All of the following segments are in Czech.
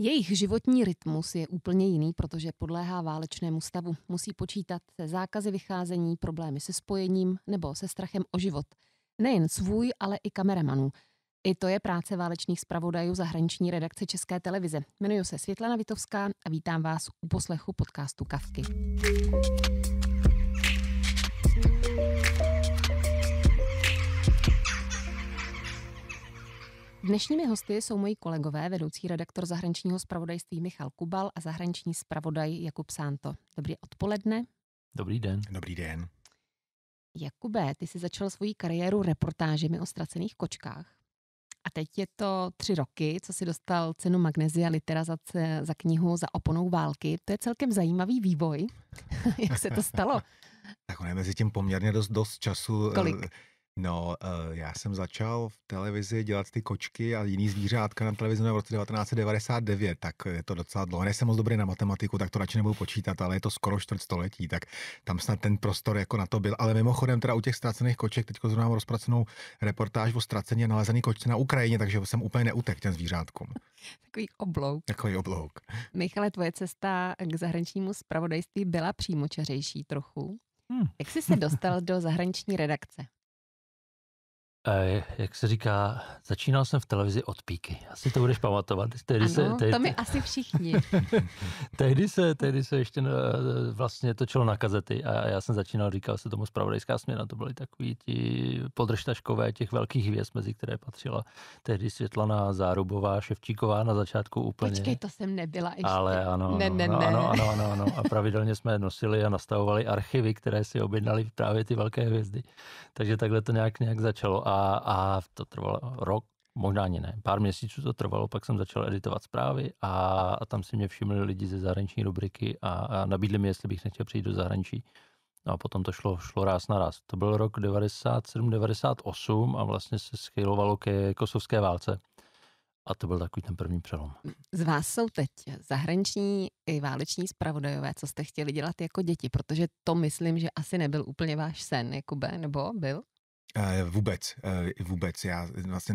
Jejich životní rytmus je úplně jiný, protože podléhá válečnému stavu. Musí počítat se zákazy vycházení, problémy se spojením nebo se strachem o život. Nejen svůj, ale i kameramanů. I to je práce válečných zpravodajů zahraniční redakce České televize. Jmenuji se Světlana Vitovská a vítám vás u poslechu podcastu Kavky. Dnešními hosty jsou moji kolegové, vedoucí redaktor zahraničního zpravodajství Michal Kubal a zahraniční zpravodaj Jakub Sánto. Dobrý odpoledne. Dobrý den. Dobrý den. Jakube, ty jsi začal svoji kariéru reportážemi o ztracených kočkách. A teď je to tři roky, co si dostal cenu Magnesia Litera za, za knihu Za oponou války. To je celkem zajímavý vývoj. Jak se to stalo? tak on je mezi tím poměrně dost, dost času. Kolik? No, uh, já jsem začal v televizi dělat ty kočky a jiný zvířátka na televizi v roce 1999, tak je to docela dlouho. Nejsem moc dobrý na matematiku, tak to radši nebudu počítat, ale je to skoro čtvrt století, tak tam snad ten prostor jako na to byl. Ale mimochodem teda u těch ztracených koček, teď zrovna mám rozpracenou reportáž o ztracení a nalezený kočce na Ukrajině, takže jsem úplně neutek těm zvířátkům. Takový oblouk. Takový oblouk. Michale, tvoje cesta k zahraničnímu zpravodajství byla přímočařejší trochu. Hmm. Jak jsi se dostal do zahraniční redakce? Jak se říká, začínal jsem v televizi od píky. Asi to budeš pamatovat. Tehdy ano, se, tehdy, to mi asi všichni. tehdy, se, tehdy se ještě eh, vlastně točilo na kazety a já jsem začínal, říkal se tomu spravodajská směna. To byly takový ti podržtaškové těch velkých hvězd, mezi které patřila tehdy Světlana Zárubová, Ševčíková na začátku úplně. Počkej, to jsem nebyla ještě. Ale ano, ne, ne, no, ne. ano, ano, ano, ano. A pravidelně jsme nosili a nastavovali archivy, které si objednali právě ty velké hvězdy. Takže takhle to nějak, nějak začalo. A a, to trvalo rok, možná ani ne, pár měsíců to trvalo, pak jsem začal editovat zprávy a, a tam si mě všimli lidi ze zahraniční rubriky a, a nabídli mi, jestli bych nechtěl přijít do zahraničí. No a potom to šlo, šlo ráz na ráz. To byl rok 97-98 a vlastně se schylovalo ke kosovské válce. A to byl takový ten první přelom. Z vás jsou teď zahraniční i váleční zpravodajové, co jste chtěli dělat jako děti, protože to myslím, že asi nebyl úplně váš sen, Jakube, nebo byl? Uh, vůbec, uh, vůbec. Já vlastně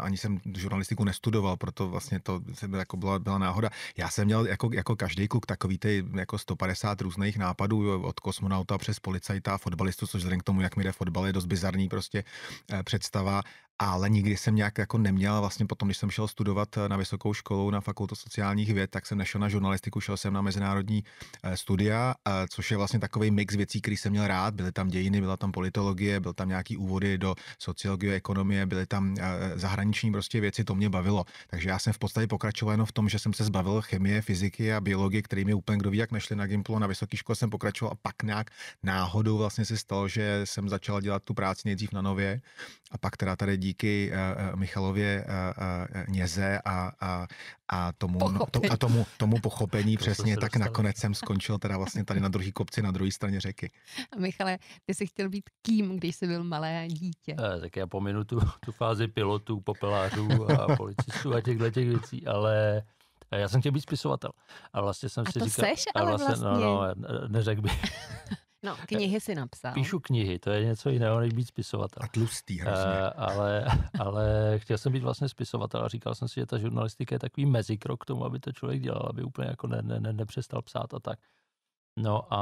ani jsem žurnalistiku nestudoval, proto vlastně to jako byla, byla náhoda. Já jsem měl jako, jako každý kluk takový ty jako 150 různých nápadů od kosmonauta přes policajta fotbalistu, což vzhledem k tomu, jak mi jde fotbal, je dost bizarní prostě představa ale nikdy jsem nějak jako neměl, vlastně potom, když jsem šel studovat na vysokou školu na fakultu sociálních věd, tak jsem nešel na žurnalistiku, šel jsem na mezinárodní studia, což je vlastně takový mix věcí, který jsem měl rád. Byly tam dějiny, byla tam politologie, byl tam nějaký úvody do sociologie, ekonomie, byly tam zahraniční prostě věci, to mě bavilo. Takže já jsem v podstatě pokračoval jenom v tom, že jsem se zbavil chemie, fyziky a biologie, který mi úplně kdo ví, jak nešli na Gimplu, na vysoké škole jsem pokračoval a pak nějak náhodou vlastně se stalo, že jsem začal dělat tu práci nejdřív na nově a pak teda tady díky uh, Michalově uh, uh, Něze a, a, a, tomu, no, to, a tomu, tomu pochopení to přesně, tak dostali. nakonec jsem skončil teda vlastně tady na druhý kopci, na druhé straně řeky. A Michale, ty jsi chtěl být kým, když jsi byl malé dítě? Eh, tak já pominu tu, tu fázi pilotů, popelářů a policistů a těchto těch věcí, ale já jsem chtěl být spisovatel. A vlastně jsem a si to říkal... Seš, ale vlastně, vlastně. No, no, neřekl bych. No, knihy si napsal. Píšu knihy, to je něco jiného, než být spisovatel. A tlustý hrozně. Uh, ale, ale chtěl jsem být vlastně spisovatel a říkal jsem si, že ta žurnalistika je takový mezikrok k tomu, aby to člověk dělal, aby úplně jako ne, ne, ne, nepřestal psát a tak. No a,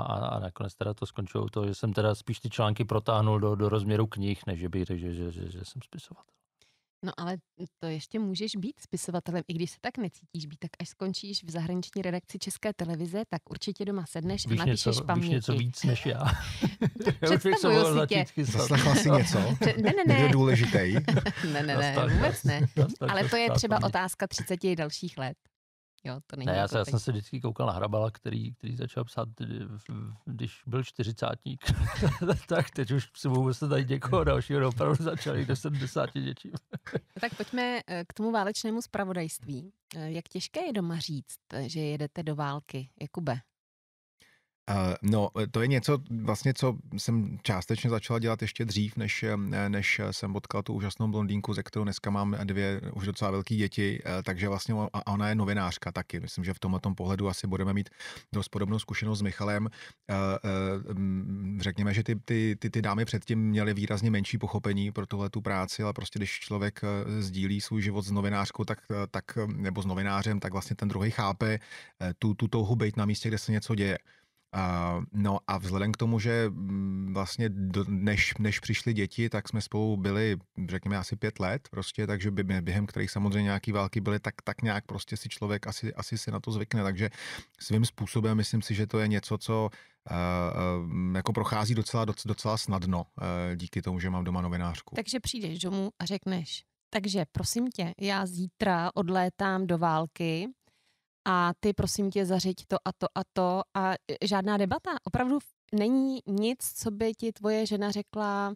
a, a nakonec teda to skončilo to, že jsem teda spíš ty články protáhnul do, do rozměru knih, než bych řekl, že, že, že, že jsem spisovatel. No ale to ještě můžeš být spisovatelem, i když se tak necítíš být, tak až skončíš v zahraniční redakci České televize, tak určitě doma sedneš víš a napíšeš něco, paměti. Víš něco víc než já. Představuju si tě. Zaslechla si něco? Ne, ne, ne. Někdo důležitý? ne, ne, ne, vůbec ne. Ale to je třeba otázka 30 dalších let. Jo, to není ne, já, jako já jsem se vždycky koukal na Hrabala, který, který začal psát, když byl čtyřicátník, tak teď už si se tady někoho dalšího opravdu začali do 70 něčím. tak pojďme eh, k tomu válečnému spravodajství. Eh, jak těžké je doma říct, že jedete do války, Jakube? Uh, no, to je něco vlastně, co jsem částečně začala dělat ještě dřív, než, než jsem potkal tu úžasnou blondýnku, ze kterou dneska mám dvě už docela velké děti, takže vlastně ona je novinářka taky. Myslím, že v tomhle pohledu asi budeme mít dost podobnou zkušenost s Michalem. Uh, řekněme, že ty, ty, ty, ty dámy předtím měly výrazně menší pochopení pro tuhle tu práci, ale prostě když člověk sdílí svůj život s novinářkou, tak, tak nebo s novinářem, tak vlastně ten druhý chápe tu, tu touhu být na místě, kde se něco děje. No a vzhledem k tomu, že mm, vlastně než, než přišly děti, tak jsme spolu byli, řekněme, asi pět let prostě, takže by, během kterých samozřejmě nějaký války byly, tak, tak nějak prostě si člověk asi, asi si na to zvykne, takže svým způsobem myslím si, že to je něco, co uh, uh, jako prochází docela, docela snadno uh, díky tomu, že mám doma novinářku. Takže přijdeš domů a řekneš, takže prosím tě, já zítra odlétám do války, a ty prosím tě zařiď to a to a to a e, žádná debata. Opravdu není nic, co by ti tvoje žena řekla,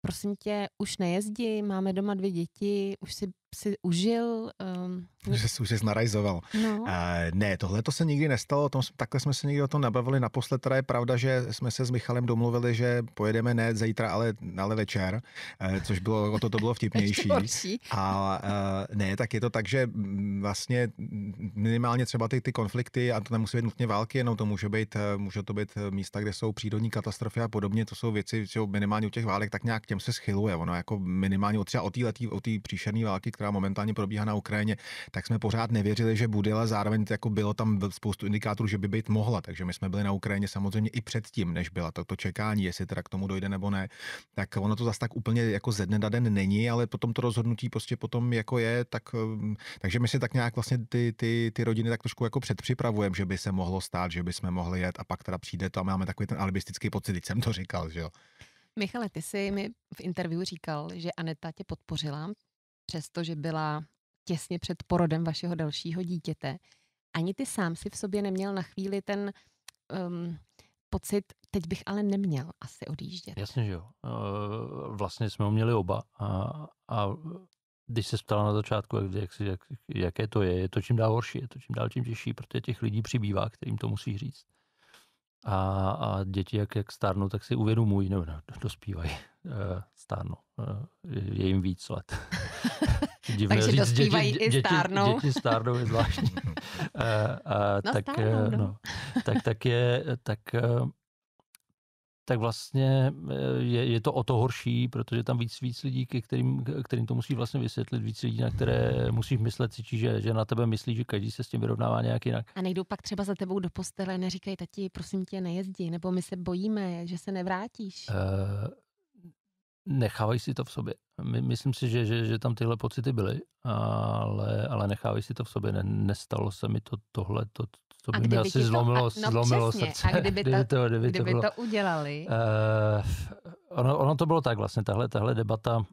prosím tě, už nejezdi, máme doma dvě děti, už si si užil. Um, už, jsi, už jsi narajzoval. No. Uh, ne, tohle to se nikdy nestalo, tom, takhle jsme se někdy o tom nabavili naposled, teda je pravda, že jsme se s Michalem domluvili, že pojedeme ne zítra, ale, ale večer, uh, což bylo, o to, to bylo vtipnější. A uh, ne, tak je to tak, že vlastně minimálně třeba ty, ty konflikty, a to nemusí být nutně války, jenom to může být, může to být místa, kde jsou přírodní katastrofy a podobně, to jsou věci, že minimálně u těch válek, tak nějak těm se schyluje. Ono jako minimálně třeba o té o příšerné války, která momentálně probíhá na Ukrajině, tak jsme pořád nevěřili, že bude, ale zároveň jako bylo tam spoustu indikátorů, že by být mohla. Takže my jsme byli na Ukrajině samozřejmě i předtím, než byla toto čekání, jestli teda k tomu dojde nebo ne. Tak ono to zase tak úplně jako ze dne na den není, ale potom to rozhodnutí prostě potom jako je, tak, um, takže my si tak nějak vlastně ty, ty, ty rodiny tak trošku jako předpřipravujeme, že by se mohlo stát, že by jsme mohli jet a pak teda přijde to a máme takový ten alibistický pocit, teď jsem to říkal, že jo. Michale, ty jsi mi v interview říkal, že Aneta tě podpořila přestože byla těsně před porodem vašeho dalšího dítěte, ani ty sám si v sobě neměl na chvíli ten um, pocit, teď bych ale neměl asi odjíždět. Jasně, že jo. Vlastně jsme ho měli oba a, a když se ptala na začátku, jak, jak, jak, jaké to je, je to čím dál horší, je to čím dál tím těžší, protože těch lidí přibývá, kterým to musí říct. A, a děti, jak, jak stárnou, tak si uvědomují, nebo ne, dospívají, uh, stárnou. Uh, je jim víc let. Divné Takže říct, dospívají děti, i stárnou. Děti, děti stárnou je zvláštní. uh, no, tak, stárnou, no. no. tak, tak je, tak tak vlastně eh, je, je to o to horší, protože tam víc, víc lidí, kterým, kterým to musí vlastně vysvětlit, víc lidí, na které musíš myslet, cítí, že, že na tebe myslí, že každý se s tím vyrovnává nějak jinak. A nejdou pak třeba za tebou do postele, neříkají tati, prosím tě, nejezdí, nebo my se bojíme, že se nevrátíš. Uh, nechávají si to v sobě. My, myslím si, že, že, že tam tyhle pocity byly, ale, ale nechávají si to v sobě. Ne, nestalo se mi to tohle, to, to by mi asi zlomilo, to, no zlomilo přesně, srdce. A kdyby, kdyby, to, kdyby, kdyby to, bylo, to udělali? Uh, ono, ono to bylo tak vlastně, tahle, tahle debata uh,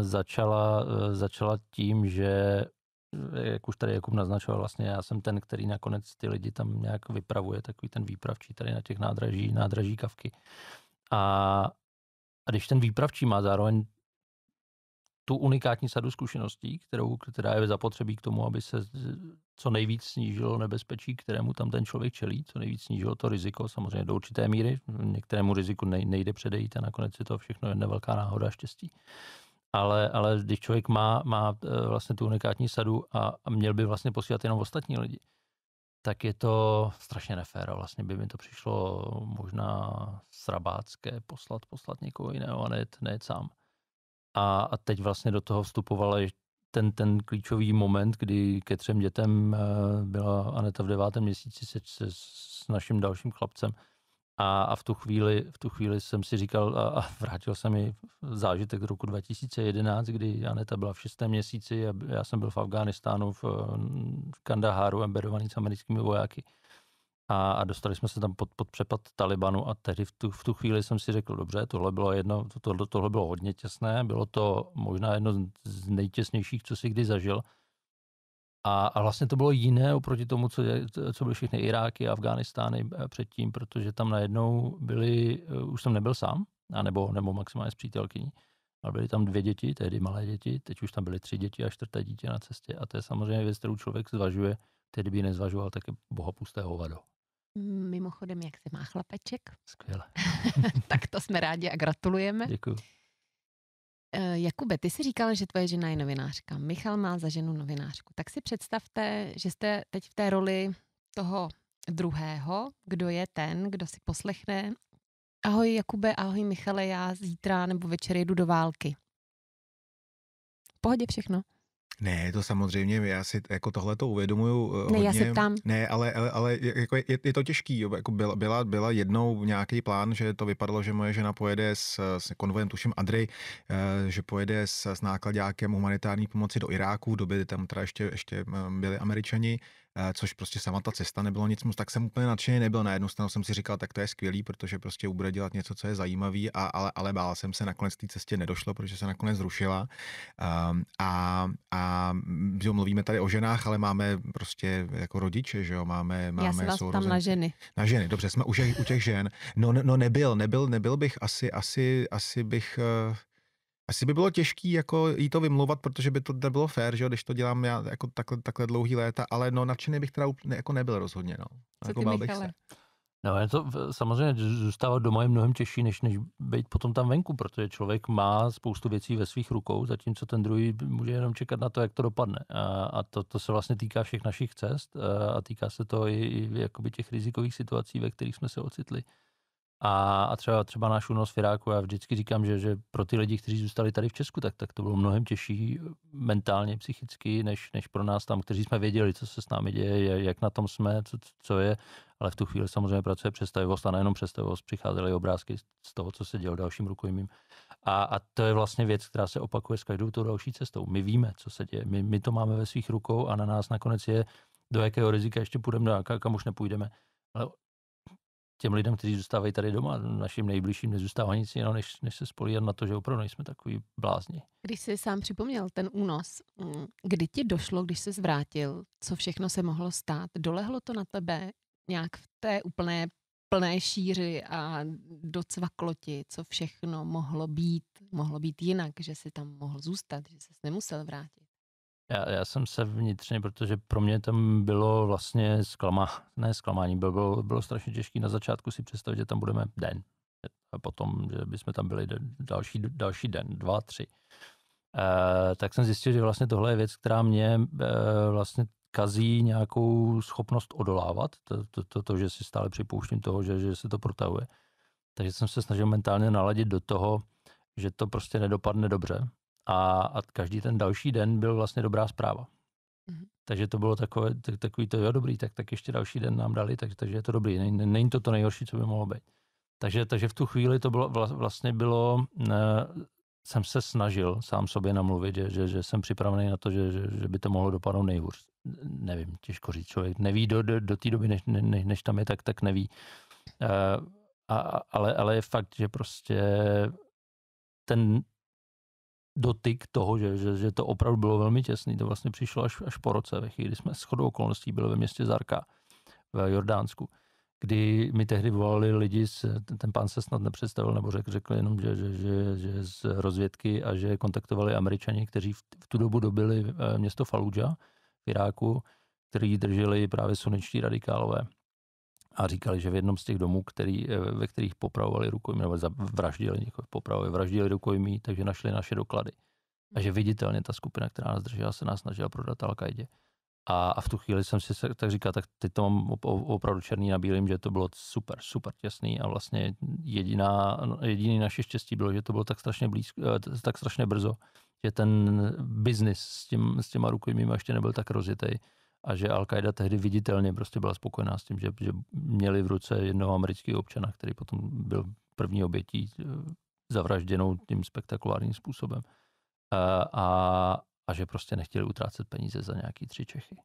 začala, uh, začala tím, že jak už tady Jakub naznačoval, vlastně já jsem ten, který nakonec ty lidi tam nějak vypravuje, takový ten výpravčí tady na těch nádraží, nádraží kavky. A, a když ten výpravčí má zároveň tu unikátní sadu zkušeností, kterou, která je zapotřebí k tomu, aby se co nejvíc snížilo nebezpečí, kterému tam ten člověk čelí, co nejvíc snížilo to riziko, samozřejmě do určité míry. Některému riziku nejde předejít a nakonec je to všechno jedna velká náhoda a štěstí. Ale, ale když člověk má, má e, vlastně tu unikátní sadu a, měl by vlastně posílat jenom ostatní lidi, tak je to strašně nefér. A vlastně by mi to přišlo možná srabácké poslat, poslat někoho jiného a ne, ne sám. A, a teď vlastně do toho vstupoval ten, ten klíčový moment, kdy ke třem dětem eh, byla Aneta v devátém měsíci se, se s naším dalším chlapcem. A, a v, tu chvíli, v tu chvíli jsem si říkal, a, a vrátil se mi zážitek z roku 2011, kdy Aneta byla v šestém měsíci a já jsem byl v Afghánistánu, v, v Kandaháru, embedovaný s americkými vojáky a, a dostali jsme se tam pod, pod přepad Talibanu a tehdy v tu, v tu chvíli jsem si řekl, dobře, tohle bylo jedno, to, tohle, tohle bylo hodně těsné, bylo to možná jedno z nejtěsnějších, co si kdy zažil. A, a vlastně to bylo jiné oproti tomu, co, co byly všechny Iráky a Afghánistány eh, předtím, protože tam najednou byli, eh, už jsem nebyl sám, a nebo, maximálně s přítelkyní, ale byly tam dvě děti, tehdy malé děti, teď už tam byly tři děti a čtvrté dítě na cestě a to je samozřejmě věc, kterou člověk zvažuje, tehdy by nezvažoval také bohapusté hovado. Mimochodem, jak se má chlapeček? Skvěle. tak to jsme rádi a gratulujeme. Děkuji. Uh, Jakube, ty jsi říkal, že tvoje žena je novinářka. Michal má za ženu novinářku. Tak si představte, že jste teď v té roli toho druhého, kdo je ten, kdo si poslechne. Ahoj Jakube, ahoj Michale, já zítra nebo večer jedu do války. V pohodě všechno. Ne, to samozřejmě, já si jako tohle to uvědomuju uh, Ne, hodně. já se ptám. Ne, ale, ale, ale jako je, je to těžký. jo, Jako byla, byla, byla jednou nějaký plán, že to vypadalo, že moje žena pojede s, s konvojem, tuším Andrej, eh, že pojede s, s nákladákem humanitární pomoci do Iráku, v době kdy tam teda ještě, ještě eh, byli američani, eh, což prostě sama ta cesta nebylo nic moc, tak jsem úplně nadšený nebyl. Na jednu stranu jsem si říkal, tak to je skvělý, protože prostě bude dělat něco, co je zajímavý, a, ale, ale bál jsem se, nakonec té cestě nedošlo, protože se nakonec zrušila. Um, a, a že jo, mluvíme tady o ženách, ale máme prostě jako rodiče, že jo, máme, máme já se vás tam na ženy. Na ženy, dobře, jsme u těch, u těch žen. No, no nebyl, nebyl, nebyl bych asi, asi, asi bych, uh, asi by bylo těžký jako jí to vymlouvat, protože by to nebylo fér, že jo, když to dělám já jako takhle, takhle dlouhý léta, ale no nadšený bych teda úplně jako nebyl rozhodně, no. Co jako ty, bych se. No, je to samozřejmě zůstávat doma je mnohem těžší, než, než být potom tam venku, protože člověk má spoustu věcí ve svých rukou, zatímco ten druhý může jenom čekat na to, jak to dopadne. A, a to, to se vlastně týká všech našich cest a, a týká se to i, i jakoby těch rizikových situací, ve kterých jsme se ocitli. A, a třeba, třeba náš únos v Iráku, já vždycky říkám, že, že pro ty lidi, kteří zůstali tady v Česku, tak, tak to bylo mnohem těžší mentálně, psychicky, než, než pro nás tam, kteří jsme věděli, co se s námi děje, jak na tom jsme, co, co je, ale v tu chvíli samozřejmě pracuje představivost a nejenom představivost, přicházely obrázky z toho, co se dělo dalším rukojmím. A, a to je vlastně věc, která se opakuje s každou tou další cestou. My víme, co se děje, my, my to máme ve svých rukou a na nás nakonec je, do jakého rizika ještě půjdeme, kam už nepůjdeme. Ale těm lidem, kteří zůstávají tady doma, našim nejbližším nezůstává nic jiného, než, než se spolíhat na to, že opravdu nejsme takový blázni. Když jsi sám připomněl ten únos, mm, kdy ti došlo, když se zvrátil, co všechno se mohlo stát, dolehlo to na tebe nějak v té úplné plné šíři a docvaklo ti, co všechno mohlo být, mohlo být jinak, že si tam mohl zůstat, že se nemusel vrátit. Já, já jsem se vnitřně, protože pro mě tam bylo vlastně zklama, ne zklamání, bylo, bylo, strašně těžké na začátku si představit, že tam budeme den. A potom, že bychom tam byli další, další den, dva, tři. E, tak jsem zjistil, že vlastně tohle je věc, která mě e, vlastně kazí nějakou schopnost odolávat, to, to, to, to že si stále připouštím toho, že, že se to protahuje. Takže jsem se snažil mentálně naladit do toho, že to prostě nedopadne dobře. A, a každý ten další den byl vlastně dobrá zpráva. Mhm. Takže to bylo takové, tak- takový to, jo dobrý, tak, tak ještě další den nám dali, tak, takže je to dobrý. Není, není to to nejhorší, co by mohlo být. Takže, takže v tu chvíli to bylo, vla- vlastně bylo, ne, jsem se snažil sám sobě namluvit, že, že, že jsem připravený na to, že, že, že by to mohlo dopadnout nejhůř. Nevím, těžko říct, člověk neví do, do, do té doby, než, ne, než tam je, tak, tak neví. Eh, a, a- ale, ale je fakt, že prostě ten dotyk toho, že, že, že to opravdu bylo velmi těsný, to vlastně přišlo až, až po roce, ve chvíli, kdy jsme shodou okolností byli ve městě Zarka v Jordánsku, kdy mi tehdy volali lidi, z, ten, ten pán se snad nepředstavil, nebo řekl, řekl jenom, že, že, že, že z rozvědky a že kontaktovali američani, kteří v, v tu dobu dobili eh, město Fallujah v Iráku, který drželi právě sunničtí radikálové a říkali, že v jednom z těch domů, který, eh, ve kterých popravovali rukojmí, nebo vraždili někoho, popravovali, vraždili rukojmí, takže našli naše doklady. A že viditelně ta skupina, která nás držela, se nás snažila prodat al a, a v tu chvíli jsem si tak říkal, tak teď to mám op- op- opravdu černý na bílým, že to bylo super, super těsný a vlastně jediná, jediný naše štěstí bylo, že to bylo tak strašně blízko, eh, tak strašně brzo, že ten biznis s, tím, s těma rukojmími ještě nebyl tak rozjetý a že al tehdy viditelně prostě byla spokojená s tím, že, že měli v ruce jednoho amerického občana, který potom byl první obětí eh, zavražděnou tím spektakulárním způsobem. A, a, a že prostě nechtěli utrácet peníze za nějaký tři Čechy.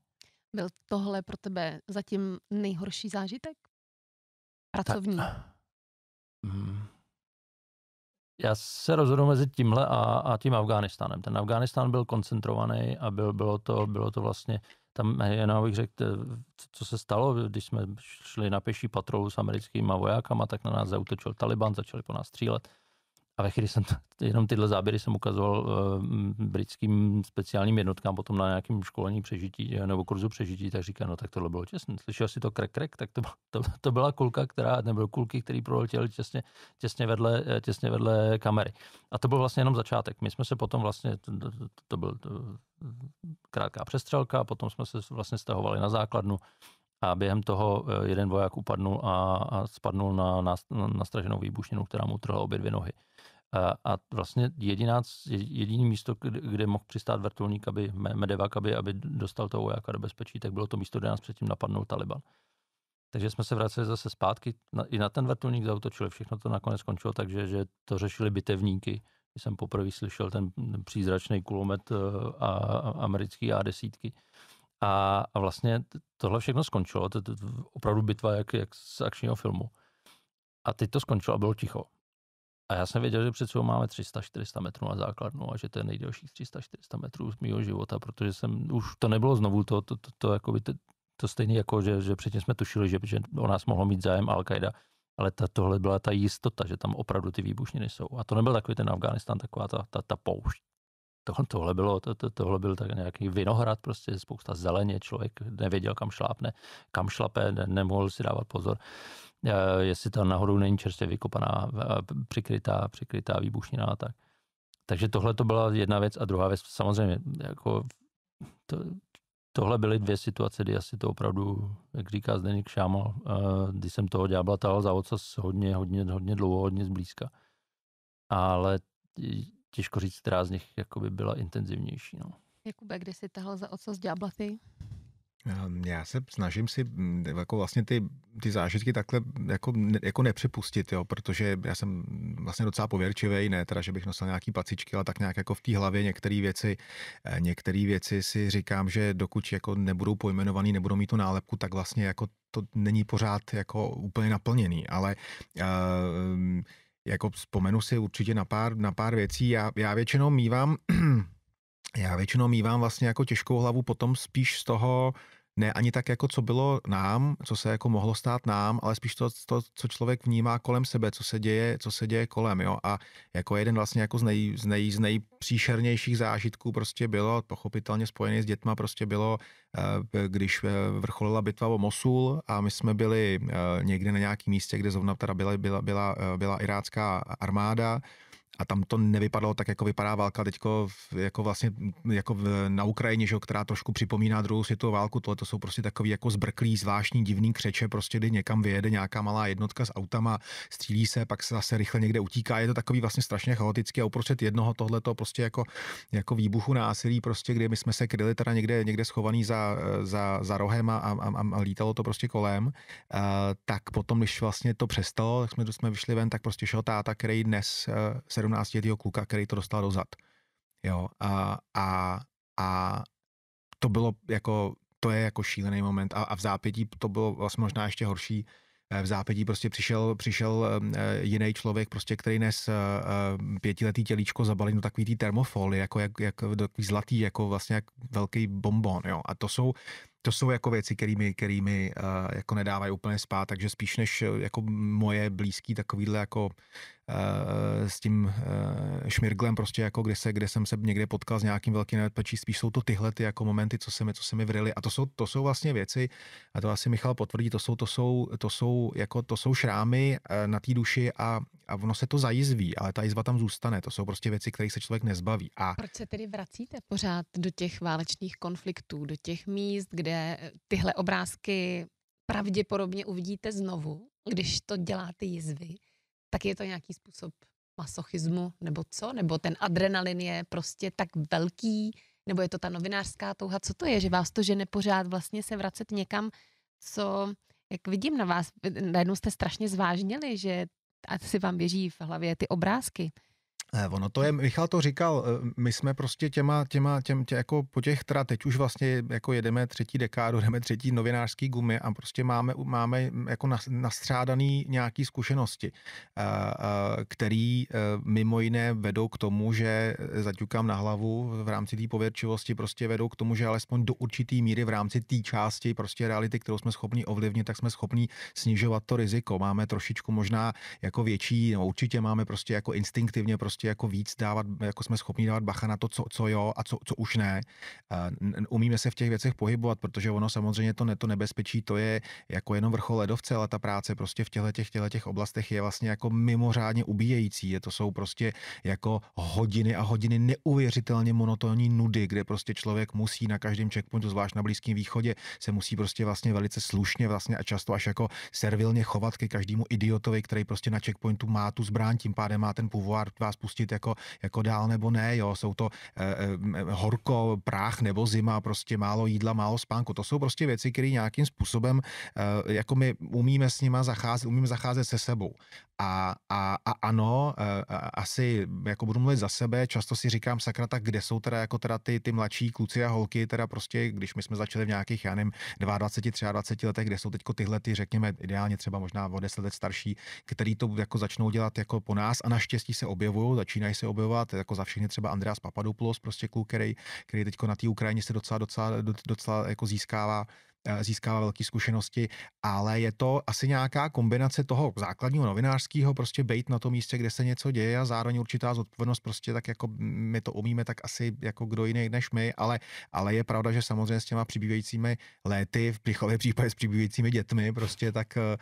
Byl tohle pro tebe zatím nejhorší zážitek? Pracovní. Hmm. Já se rozhodnu mezi tímhle a, a tím Afghánistánem. Ten Afghánistán byl koncentrovaný a byl, bylo, to, bylo to vlastně, tam jenom bych řekl, co- se stalo, když jsme šli na pěší patrolu s americkými vojákama, tak na nás zautočil Taliban, začali po nás střílet A ve chvíli jsem jenom tyhle záběry jsem ukazoval uh, britským speciálním jednotkám potom na nějakém školení přežití eh, nebo kurzu přežití, tak říká, no tak tohle bylo těsné. Slyšel si to krek, krek, tak to, to, to byla kulka, která, nebyl kulky, který proletěly těsně, těsně, vedle, eh, těsně vedle kamery. A to byl vlastně jenom začátek. My jsme se potom vlastně, to, to, to byl to, krátká přestřelka, potom jsme se vlastně stahovali na základnu a během toho jeden voják upadnul a, a spadnul na, na, na výbušninu, která mu utrhla obě dvě nohy. A, a vlastně jediná, jediný místo, kde, kde mohl přistát vrtulník, aby medevak, aby, aby dostal toho vojáka do bezpečí, tak bylo to místo, kde nás předtím napadnul Taliban. Takže jsme se vraceli zase zpátky, na, i na ten vrtulník zautočili, všechno to nakonec skončilo takže že to řešili bitevníky. Když jsem poprvé slyšel ten přízračný kulomet eh, a, a americký A10. A, a vlastně tohle všechno skončilo, to, to opravdu bitva jak, jak z akčního filmu. A teď to skončilo a bylo ticho. A já jsem věděl, že před sebou máme 300-400 metrů na základnu a že to je nejdelších 300-400 metrů z mého života, protože jsem, už to nebylo znovu to, to, to, to, to, to, to stejné jako, že, že předtím jsme tušili, že, že o nás mohlo mít zájem Al-Qaida, ale ta, tohle byla ta jistota, že tam opravdu ty výbušniny jsou. A to nebyl takový ten Afganistán, taková ta, ta, ta poušť. Tohle, tohle, bylo, to, to, tohle byl tak nějaký vinohrad, prostě spousta zeleně, člověk nevěděl, kam šlápne, kam šlape, ne, nemohl si dávat pozor. Eh, jestli tam náhodou není čerstvě vykopaná, eh, přikrytá, přikrytá výbušnina a tak. Takže tohle to byla jedna věc a druhá věc, samozřejmě, jako to, tohle byly dvě situace, kdy asi to opravdu, jak říká Zdeněk Šámal, eh, kdy jsem toho ďábla tahal za ocas hodně, hodně, hodně dlouho, hodně zblízka. Ale těžko říct, která z nich jakoby byla intenzivnější. No. Jakube, kde jsi tahal za ocas ďábla ty? Ehm, já se snažím si mm, jako vlastně ty, ty zážitky takhle jako, jako nepřipustit, jo, protože já jsem vlastně docela pověrčivý, ne teda, že bych nosil nějaký pacičky, ale tak nějak jako v té hlavě některé věci, eh, některé věci si říkám, že dokud jako nebudou pojmenovaný, nebudou mít tu nálepku, tak vlastně jako to není pořád jako úplně naplněný, ale uh, jako vzpomenu si určitě na pár, na pár věcí. Já, já většinou mývám já většinou mývám vlastně jako těžkou hlavu potom spíš z toho, ne ani tak jako co bylo nám, co se jako mohlo stát nám, ale spíš to, to, co člověk vnímá kolem sebe, co se děje, co se děje kolem, jo. A jako jeden vlastně jako z, nej, z, nej, z nejpříšernějších zážitků prostě bylo, pochopitelně spojený s dětma, prostě bylo, eh, když eh, vrcholila bitva o Mosul a my jsme byli eh, někde na nějakém místě, kde zrovna teda byla, byla, byla, byla irácká armáda, a tam to nevypadalo tak, jako vypadá válka teďko jako vlastně jako v, na Ukrajině, že, která trošku připomíná druhou světovou válku. Tohle to jsou prostě takový jako zbrklý, zvláštní, divný křeče, prostě kdy někam vyjede nějaká malá jednotka s autama, střílí se, pak se zase rychle někde utíká. Je to takový vlastně strašně chaotický a uprostřed jednoho tohle to prostě jako, jako výbuchu násilí, prostě, kdy my jsme se kryli teda někde, někde schovaný za, za, za rohem a, a, a, a, lítalo to prostě kolem, uh, tak potom, když vlastně to přestalo, tak jsme, jsme vyšli ven, tak prostě šel táta, který dnes uh, 17-letého kluka, který to dostal dozad. Jo, a, a, a to bylo jako, to je jako šílený moment a, a v zápětí to bylo vlastně možná ještě horší, v zápětí prostě přišel, přišel e, jiný člověk, prostě, který nes e, pětiletý tělíčko zabalil do takový termofoly, jako jak, jak takový zlatý, jako vlastně jak velký bonbon, jo. A to jsou, to jsou jako věci, kterými, kterými jako nedávají úplně spát, takže spíš než jako moje blízký takovýhle jako Eh, s tím eh, šmirglem, prostě jako kde, se, kde jsem se někde potkal s nějakým velkým nebezpečí, spíš jsou to tyhle ty jako momenty, co se mi, co se mi vryly. A to jsou, to jsou vlastně věci, a to asi Michal potvrdí, to jsou, to jsou, to jsou, jako, to jsou šrámy eh, na té duši a, a ono se to zajizví, ale ta jizva tam zůstane. To jsou prostě věci, které se člověk nezbaví. A... Proč se tedy vracíte pořád do těch válečných konfliktů, do těch míst, kde tyhle obrázky pravděpodobně uvidíte znovu, když to děláte jizvy? Tak je to nějaký způsob masochismu, nebo co? Nebo ten adrenalin je prostě tak velký, nebo je to ta novinářská touha? Co to je, že vás to žene pořád vlastně se vracet někam, co, jak vidím na vás, najednou jste strašně zvážněli, že asi vám běží v hlavě ty obrázky. Eh, ono to je, Michal to říkal, eh, my jsme prostě těma, těma, těm, tě, jako po těch, teda teď už vlastně jako jedeme třetí dekádu, jdeme třetí novinářský gumy a prostě máme, máme jako nastřádaný nějaký zkušenosti, eh, který mimo jiné vedou k tomu, že zaťukám na hlavu v rámci té pověrčivosti prostě vedou k tomu, že alespoň do určitý míry v rámci té části prostě reality, kterou jsme schopni ovlivnit, tak jsme schopni snižovat to riziko. Máme trošičku možná jako větší, no určitě máme prostě jako instinktivně prostě prostě jako víc dávat, jako jsme schopni dávat bacha na to, co, co jo a co, co už ne. Umíme se v těch věcech pohybovat, protože ono samozřejmě to, ne, to nebezpečí, to je jako jenom vrchol ledovce, ale ta práce prostě v těchto těch, těch oblastech je vlastně jako mimořádně ubíjející. Je to jsou prostě jako hodiny a hodiny neuvěřitelně monotónní nudy, kde prostě člověk musí na každém checkpointu, zvlášť na Blízkém východě, se musí prostě vlastně velice slušně vlastně a často až jako servilně chovat ke každému idiotovi, který prostě na checkpointu má tu zbraň, tím pádem má ten pouvoir vás pustit jako, jako dál nebo ne, jo, jsou to eh, eh, horko, práh nebo zima, prostě málo jídla, málo spánku, to jsou prostě věci, které nějakým způsobem, eh, jako my umíme s nima zacházet, umíme zacházet se sebou. A, a, a ano, eh, asi jako budu mluvit za sebe, často si říkám, sakra, tak kde jsou teda jako teda ty, ty mladší kluci a holky, teda prostě, když my jsme začali v nějakých, já nevím, 22, 23 letech, kde jsou teďko tyhle, ty, řekněme, ideálně třeba možná o 10 let starší, který to jako začnou dělat jako po nás a naštěstí se objevují, začínají se objevovat, jako za všechny třeba Andreas Papadopoulos, prostě kluk, který, který teďko na té Ukrajině se docela, docela, docela jako získává získává velké zkušenosti, ale je to asi nějaká kombinace toho základního novinářského, prostě být na tom místě, kde se něco děje a zároveň určitá zodpovědnost, prostě tak jako my to umíme, tak asi jako kdo jiný než my, ale, ale je pravda, že samozřejmě s těma přibývajícími léty, v Plichově případě s přibývajícími dětmi, prostě tak, eh,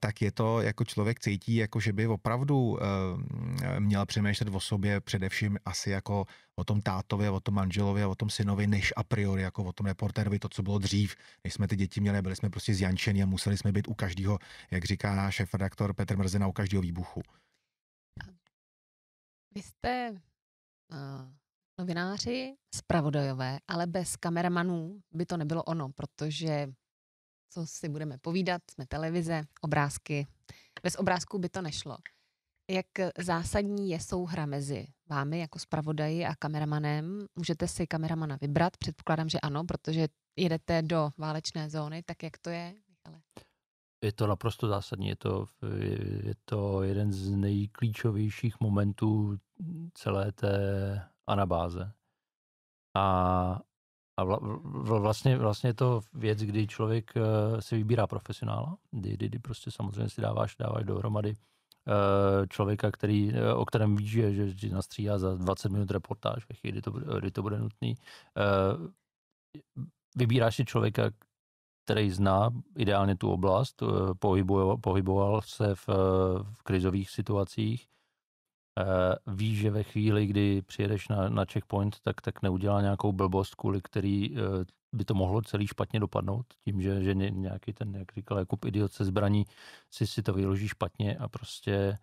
tak je to, jako člověk cítí, jako že by opravdu eh, měl přemýšlet o sobě především asi jako o tom tátovi, o tom manželovi a o tom synovi, než a priori jako o tom reportérovi, to, co bylo dřív, než jsme ty děti měli, byli jsme prostě zjančeni a museli jsme být u každého, jak říká náš šéf redaktor Petr Mrzena, u každého výbuchu. Vy jste uh, novináři, spravodajové, ale bez kameramanů by to nebylo ono, protože co si budeme povídat, jsme televize, obrázky. Bez obrázků by to nešlo. Jak zásadní je souhra mezi vámi jako zpravodaji a kameramanem? Můžete si kameramana vybrat? Předpokládám, že ano, protože jedete do válečné zóny, tak jak to je, Michale? Je to naprosto zásadní, je to, je to jeden z nejklíčovějších momentů celé té anabáze. A, a vla, vlastně, vlastně je to věc, kdy člověk eh, si vybírá profesionála, kdy, kdy, kdy prostě samozřejmě si dáváš, dáváš dohromady Eh, člověka, který, eh, o kterém víš, že, že, nastříhá za 20 minut reportáž ve chvíli, kdy to, kdy to bude nutný. Eh, vybíráš si člověka, který zná ideálně tu oblast, pohyboval, pohyboval se v, v krizových situacích, ví, že ve chvíli, kdy přijedeš na, na checkpoint, tak, tak neudělá nějakou blbost, kvůli který by to mohlo celý špatně dopadnout, tím, že, že nějaký ten, jak říkal Jakub, idiot se zbraní si si to vyloží špatně a prostě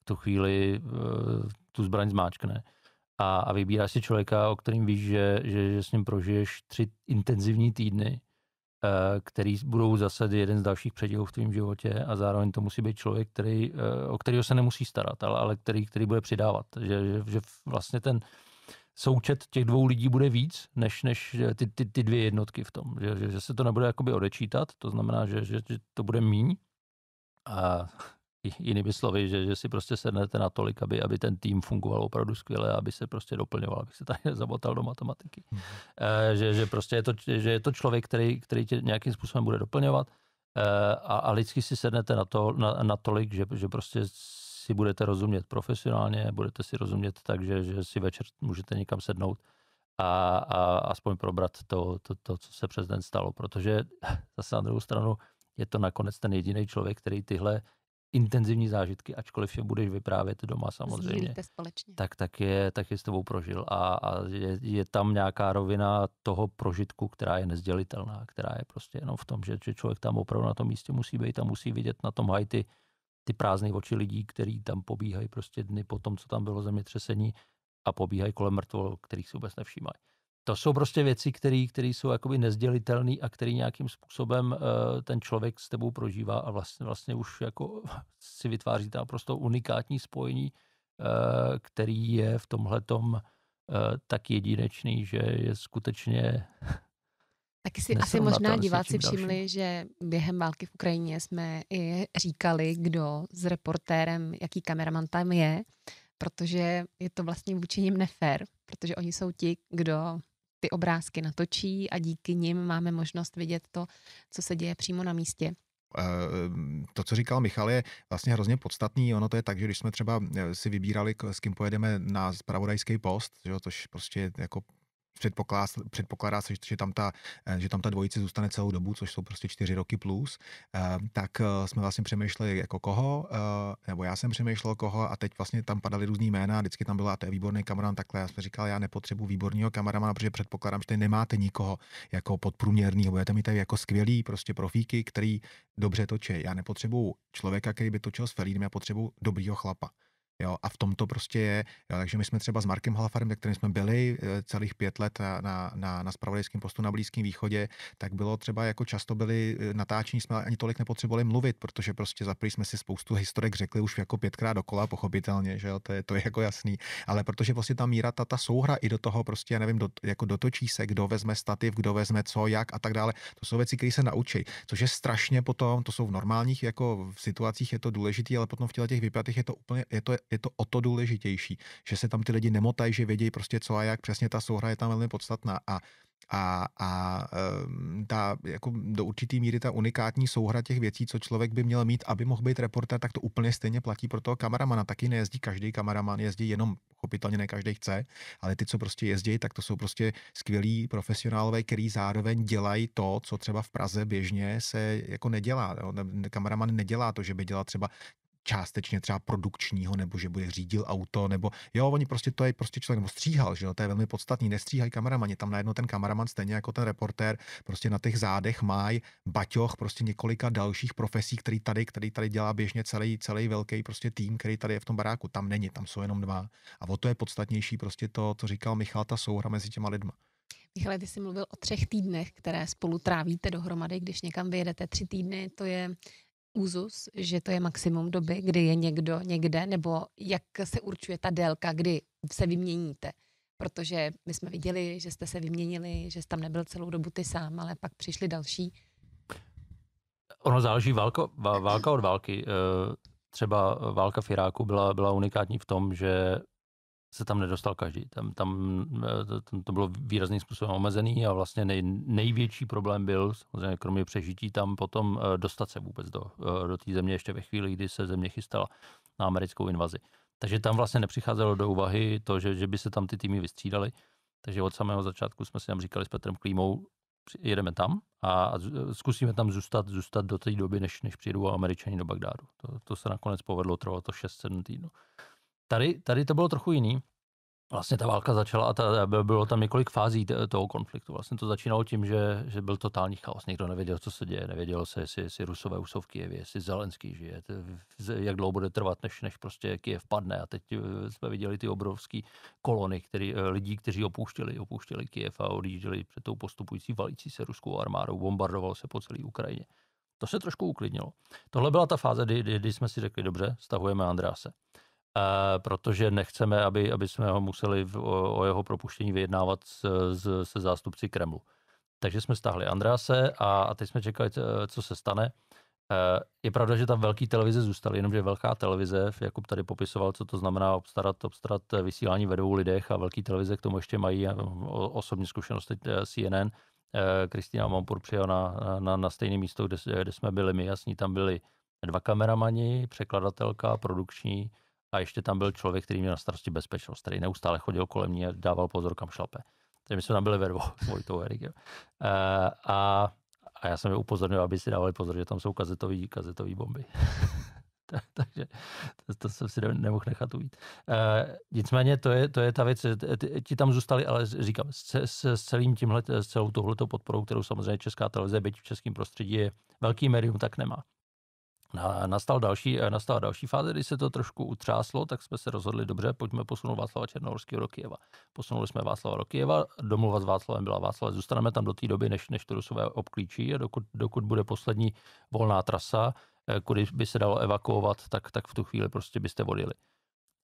v tu chvíli uh, tu zbraň zmáčkne. A, a vybírá si člověka, o kterým víš, že, že, že s ním prožiješ tři intenzivní týdny, uh, který budou zase jeden z dalších předělů v tvém životě a zároveň to musí být člověk, který, uh, o kterého se nemusí starat, ale, ale který, který bude přidávat. Že, že, že vlastně ten, součet těch dvou lidí bude víc, než, než ty, ty, ty dvě jednotky v tom. Že, že, že se to nebude jakoby odečítat, to znamená, že, že, že to bude míň. A jinými slovy, že, že si prostě sednete natolik, aby, aby ten tým fungoval opravdu skvěle, aby se prostě doplňoval, aby se tady zamotal do matematiky. Hmm. E, že, že prostě je to, že je to člověk, který, který tě nějakým způsobem bude doplňovat e, a, a lidsky si sednete na to, na, natolik, že, že prostě si budete rozumět profesionálně, budete si rozumět tak, že, že si večer můžete někam sednout a, a aspoň probrat to, to, to, co se přes den stalo, protože zase na druhou stranu je to nakonec ten jediný člověk, který tyhle intenzivní zážitky, ačkoliv je budeš vyprávět doma samozřejmě, tak, tak, je, tak je s tebou prožil a, a je, je tam nějaká rovina toho prožitku, která je nezdělitelná, která je prostě jenom v tom, že, že člověk tam opravdu na tom místě musí být a musí vidět na tom Haiti ty prázdné oči lidí, kteří tam pobíhají prostě dny po tom, co tam bylo zemětřesení a pobíhají kolem mrtvol, kterých si vůbec nevšímají. To jsou prostě věci, které jsou jakoby nezdělitelné a který nějakým způsobem uh, ten člověk s tebou prožívá a vlastně, vlastně už jako si vytváří tam prostě unikátní spojení který je v tomhletom tak jedinečný, že je skutečně Taky si asi možná diváci všimli, že během války v Ukrajině jsme i říkali, kdo s reportérem, jaký kameraman tam je, protože je to vlastně vůči nim nefér, protože oni jsou ti, kdo ty obrázky natočí a díky nim máme možnost vidět to, co se děje přímo na místě. Eh, to, co říkal Michal, je vlastně hrozně podstatný. Ono to je tak, že když jsme třeba eh, si vybírali, s kým pojedeme na spravodajský post, že, což prostě jako předpokládá, předpokládá se, že tam, ta, eh, že tam ta dvojice zůstane celou dobu, což jsou prostě čtyři roky plus, eh, tak eh, jsme vlastně přemýšleli jako koho, nebo já jsem přemýšlel koho a teď vlastně tam padaly různý jména, vždycky tam byla, to je výborný kameraman, takhle já jsem říkal, já nepotřebuji výborného kameramana, protože předpokládám, že tady nemáte nikoho jako podprůměrný, budete mít tady jako skvělý prostě profíky, který dobře točí. Já nepotřebuji člověka, který by točil s Felínem, já potřebuji dobrýho chlapa. Jo, a v tom to prostě je. Jo, takže my jsme třeba s Markem Halafarem, kterým jsme byli eh, celých pět let na, na, na spravodajském postu na Blízkém východě, tak bylo třeba jako často byli eh, natáčení, jsme ani tolik nepotřebovali mluvit, protože prostě za jsme si spoustu historek řekli už jako pětkrát dokola, pochopitelně, že jo, to je, to je jako jasný. Ale protože prostě ta míra, ta, ta souhra i do toho prostě, já nevím, do, jako dotočí se, kdo vezme stativ, kdo vezme co, jak a tak dále. To jsou věci, které se naučí, což je strašně potom, to jsou v normálních jako v situacích je to důležité, ale potom v těch vypjatých je to úplně, je to, je to o to důležitější, že se tam ty lidi nemotají, že vědí prostě co a jak, přesně ta souhra je tam velmi podstatná a a, a ehm, ta jako do určitý míry ta unikátní souhra těch věcí, co člověk by měl mít, aby mohl být reportér, tak to úplně stejně platí pro toho kameramana. Taky nejezdí každý kameraman, jezdí jenom, chopitelně ne každý chce, ale ty, co prostě jezdí, tak to jsou prostě skvělí profesionálové, který zároveň dělají to, co třeba v Praze běžně se jako nedělá. Kameraman nedělá to, že by dělal třeba částečně třeba produkčního, nebo že bude řídil auto, nebo jo, oni prostě to je prostě člověk, nebo stříhal, že jo, to je velmi podstatný, nestříhají kameramani, tam najednou ten kameraman stejně jako ten reportér, prostě na těch zádech mají baťoch prostě několika dalších profesí, který tady, který tady dělá běžně celý, celý velký prostě tým, který tady je v tom baráku, tam není, tam jsou jenom dva. A o to je podstatnější prostě to, co říkal Michal, ta souhra mezi těma lidma. Michale, ty jsi mluvil o třech týdnech, které spolu trávíte dohromady, když někam vyjedete tři týdny, to je úzus, že to je maximum doby, kdy je někdo někde, nebo jak se určuje ta délka, kdy se vyměníte? Protože my jsme viděli, že jste se vyměnili, že jste tam nebyl celou dobu ty sám, ale pak přišli další. Ono záleží válka, válka od války. Eh, třeba válka v Iráku byla, byla unikátní v tom, že se tam nedostal každý. Tam, tam, eh, tam to bylo výrazným způsobem omezený a vlastně nej, největší problém byl, samozřejmě kromě přežití, tam potom eh, dostat se vůbec do, eh, do té země ještě ve chvíli, kdy se země chystala na americkou invazi. Takže tam vlastně nepřicházelo do úvahy to, že, že by se tam ty týmy vystřídaly. Takže od samého začátku jsme si tam říkali s Petrem Klímou, jedeme tam a zkusíme tam zůstat, zůstat do té doby, než, než přijedou američani do Bagdádu. To, to se nakonec povedlo, trvalo to 6-7 týdnů. Tady, tady to bylo trochu jiný. Vlastně ta válka začala a ta, bylo tam několik fází toho konfliktu. Vlastně to začínalo tím, že, že byl totální chaos. Někdo nevěděl, co se děje, nevěděl se, jestli, jestli Rusové už v Kijevě, jestli Zelenský žije, jak dlouho bude trvat, než, než prostě Kijev padne. A teď eh, jsme viděli ty obrovské kolony který, eh, lidí, kteří opouštěli, opouštěli Kijev a odjížděli před tou postupující valící se ruskou armádou. Bombardovalo se po celé Ukrajině. To se trošku uklidnilo. Tohle byla ta fáze, kdy, kdy, kdy jsme si řekli, dobře, stahujeme Andrease protože nechceme, aby, aby jsme ho museli v, o, o jeho propuštění vyjednávat s, s, se zástupci Kremlu. Takže jsme stáhli Andrease a, a teď jsme čekali, co se stane. E, je pravda, že tam velký televize zůstaly, jenomže velká televize, Jakub tady popisoval, co to znamená obstarat, obstarat vysílání ve dvou lidech a velký televize k tomu ještě mají osobní zkušenost eh, CNN. Eh, Kristýna Mampur přijel na, na, na stejné místo, kde, kde jsme byli my, jasní, tam byli dva kameramani, překladatelka, produkční, a ještě tam byl člověk, který měl na starosti bezpečnost, který neustále chodil kolem mě a dával pozor, kam šlape. Takže my jsme tam byli ve dvou s Vojtou Erikem. E, a, a já jsem je upozornil, aby si dávali pozor, že tam jsou kazetový, kazetový bomby. Takže to, to jsem si nemohl nechat ujít. E, nicméně to je, to je ta věc, ti tam zůstali, ale říkám, s, s, s celým tímhle, s celou touhletou podporou, kterou samozřejmě Česká televize, byť v českém prostředí je velký médium, tak nemá. Nastal další, eh, nastala další fáze, kdy se to trošku utřáslo, tak jsme se rozhodli, dobře, pojďme posunout Václava Černohorského do Kijeva. Posunuli jsme Václava do Kijeva, domluva s Václavem byla Václav, zůstaneme tam do té doby, než, než to Rusové obklíčí a dokud, dokud bude poslední volná trasa, eh, kudy by se dalo evakuovat, tak, tak v tu chvíli prostě byste vodili.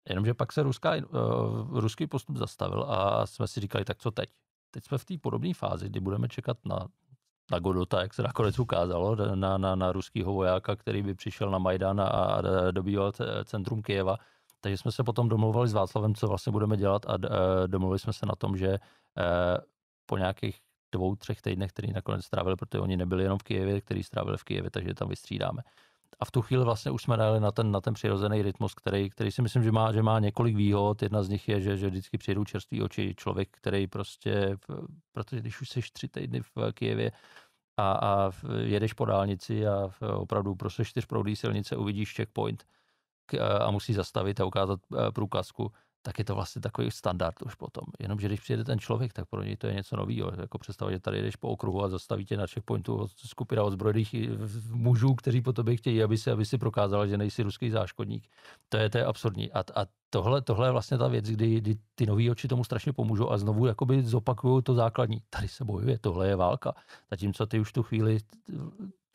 Jenomže pak se ruská, uh, ruský postup zastavil a jsme si říkali, tak co teď? Teď jsme v té podobné fázi, kdy budeme čekat na, na Godota, jak se nakonec ukázalo, na, na, na ruskýho vojáka, který by přišel na Majdan a, a dobýval centrum Kijeva. Takže jsme se potom domluvili s Václavem, co vlastně budeme dělat a domluvili jsme se na tom, že po nějakých dvou, třech týdnech, který nakonec strávili, protože oni nebyli jenom v Kijevě, který strávili v Kijevě, takže tam vystřídáme. A v tu chvíli vlastně už jsme dali na ten, na ten přirozený rytmus, který, který si myslím, že má, že má několik výhod. Jedna z nich je, že, že vždycky přijdou čerstvý oči, člověk, který prostě, protože když už jsi tři týdny v Kijevě, a, a jedeš po dálnici a opravdu prostě čtyřproudý silnice uvidíš checkpoint a musí zastavit a ukázat e, průkazku, tak je to vlastně takový standard už potom. Jenomže když přijede ten člověk, tak pro něj to je něco nového. Jako představ, že tady jdeš po okruhu a zastaví tě na checkpointu skupina ozbrojených mužů, kteří po tobě chtějí, aby si, aby si prokázal, že nejsi ruský záškodník. To je, to je absurdní. A, a tohle, tohle je vlastně ta věc, kdy, kdy ty nový oči tomu strašně pomůžou a znovu zopakují to základní. Tady se bojuje, tohle je válka. Zatímco ty už tu chvíli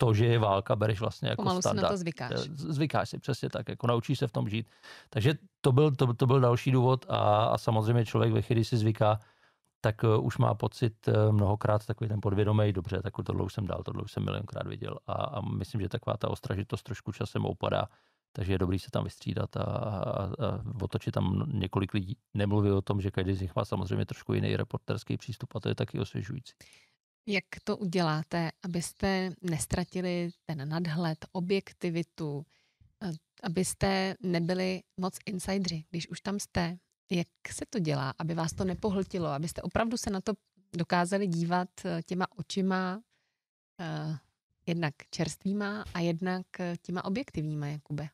to, že je válka, bereš vlastně jako Pomalu standard. si na to zvykáš. Eh, zvykáš si, přesně tak, jako naučíš se v tom žít. Takže to byl, to, to byl další důvod a, a samozřejmě člověk ve chvíli si zvyká, tak uh, už má pocit uh, mnohokrát takový ten podvědomý, dobře, tak tohle už jsem dal, tohle už jsem milionkrát viděl a, a myslím, že taková ta ostražitost trošku časem opadá, takže je dobrý se tam vystřídat a, a, a otočit tam několik lidí. Nemluví o tom, že každý z nich má samozřejmě trošku jiný reporterský přístup a to je taky osvěžující. Jak to uděláte, abyste nestratili ten nadhled, objektivitu, eh, abyste nebyli moc insidři, když už tam jste? Jak se to dělá, aby vás to nepohltilo, abyste opravdu se na to dokázali dívat eh, těma očima, eh, jednak čerstvýma a jednak těma objektivníma, Jakube?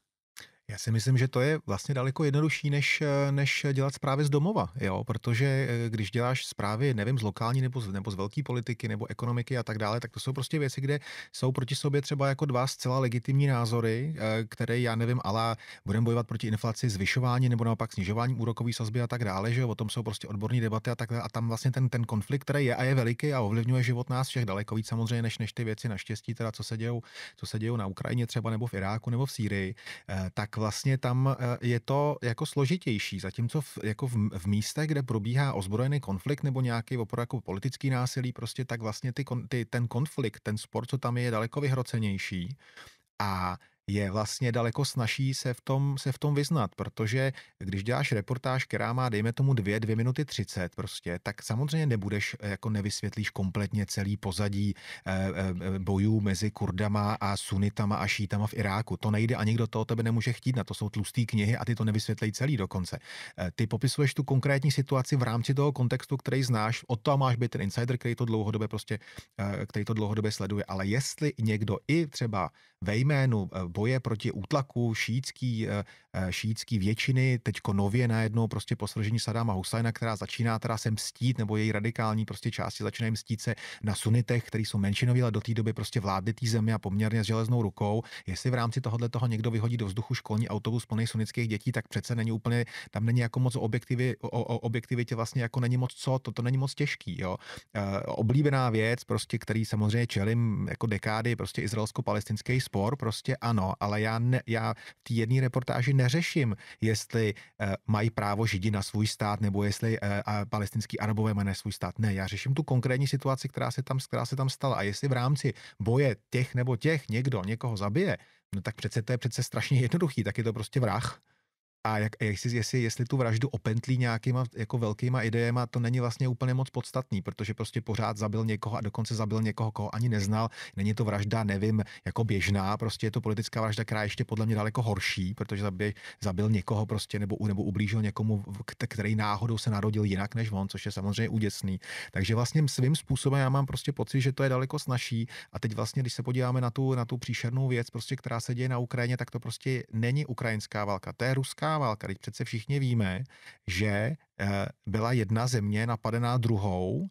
Já si myslím, že to je vlastně daleko jednodušší, než, než dělat zprávy z domova, jo? protože eh, když děláš zprávy, nevím, z lokální nebo z, nebo z velké politiky nebo ekonomiky a tak dále, tak to jsou prostě věci, kde jsou proti sobě třeba jako dva zcela legitimní názory, eh, které já nevím, ale budeme bojovat proti inflaci, zvyšování nebo naopak snižování úrokové sazby a tak dále, že o tom jsou prostě odborní debaty a tak dále. A tam vlastně ten, ten konflikt, který je a je veliký a ovlivňuje život nás všech daleko víc samozřejmě, než, než ty věci naštěstí, teda co se dějou, co se dějou na Ukrajině třeba nebo v Iráku nebo v Sýrii, eh, vlastně tam eh, je to jako složitější, zatímco v, jako v, v místech, kde probíhá ozbrojený konflikt nebo nějaký opravdu jako politický násilí, prostě tak vlastně ty, ty, ten konflikt, ten sport, co tam je, je daleko vyhrocenější. A je vlastně daleko snaží se v tom, se v tom vyznat, protože když děláš reportáž, která má, dejme tomu, dvě, dvě minuty třicet prostě, tak samozřejmě nebudeš, jako nevysvětlíš kompletně celý pozadí eh, eh, bojů mezi Kurdama a Sunitama a Šítama v Iráku. To nejde a nikdo to o tebe nemůže chtít, na to jsou tlusté knihy a ty to nevysvětlí celý dokonce. Eh, ty popisuješ tu konkrétní situaci v rámci toho kontextu, který znáš, od toho máš být ten insider, který to dlouhodobě prostě, který to dlouhodobě sleduje, ale jestli někdo i třeba ve jménu boje proti útlaku šítský, eh, eh, šítský většiny, teďko nově najednou prostě po svržení Sadáma Husajna, která začíná teda se mstít, nebo její radikální prostě části začínají mstít se na sunitech, který jsou menšinoví, ale do té doby prostě vládli té zemi a poměrně s železnou rukou. Jestli v rámci tohohle toho někdo vyhodí do vzduchu školní autobus plný sunnických dětí, tak přece není úplně, tam není jako moc objektivy, o, o objektivitě vlastně jako není moc co, to, to není moc těžký, jo. E, oblíbená věc, prostě, který samozřejmě čelím jako dekády, prostě izraelsko-palestinský spor, prostě ano, ale já, ne, já v té jedné reportáži neřeším, jestli uh, mají právo židi na svůj stát, nebo jestli uh, palestinský arabové mají na svůj stát. Ne, já řeším tu konkrétní situaci, která se tam, která se tam stala. A jestli v rámci boje těch nebo těch někdo někoho zabije, no tak přece to je přece strašně jednoduchý, tak je to prostě vrah. A jak, jestli, jestli, jestli tu vraždu opentlí nějakýma jako velkýma idejema, to není vlastně úplně moc podstatný, protože prostě pořád zabil někoho a dokonce zabil někoho, koho ani neznal. Není to vražda, nevím, jako běžná, prostě je to politická vražda, která je ještě podle mě daleko horší, protože zabil, zabil někoho prostě nebo, nebo ublížil někomu, který náhodou se narodil jinak než on, což je samozřejmě úděsný. Takže vlastně svým způsobem já mám prostě pocit, že to je daleko snažší. A teď vlastně, když se podíváme na tu, na tu příšernou věc, prostě, která se děje na Ukrajině, tak to prostě není ukrajinská válka, to je ruská válka. Teď přece všichni víme, že eh, byla jedna země napadená druhou,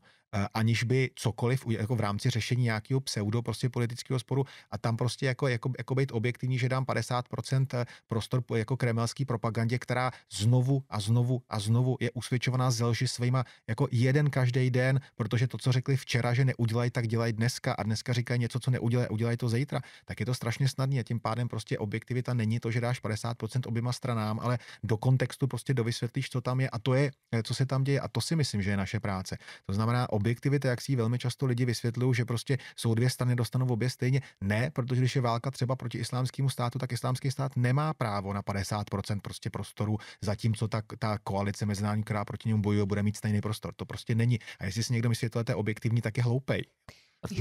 aniž by cokoliv jako v rámci řešení nějakého pseudo prostě politického sporu a tam prostě jako, jako, jako být objektivní, že dám 50% prostor jako kremelský propagandě, která znovu a znovu a znovu je usvědčovaná z lži svýma jako jeden každý den, protože to, co řekli včera, že neudělají, tak dělají dneska a dneska říkají něco, co neudělají, udělají to zítra, tak je to strašně snadné a tím pádem prostě objektivita není to, že dáš 50% oběma stranám, ale do kontextu prostě dovysvětlíš, co tam je a to je, co se tam děje a to si myslím, že je naše práce. To znamená objektivita, jak si velmi často lidi vysvětlují, že prostě jsou dvě strany, dostanou obě stejně. Ne, protože když je válka třeba proti islámskému státu, tak islámský stát nemá právo na 50% prostě prostoru, zatímco ta, ta koalice mezinárodní, která proti němu bojuje, bude mít stejný prostor. To prostě není. A jestli si někdo myslí, že to je objektivní, tak je hloupej.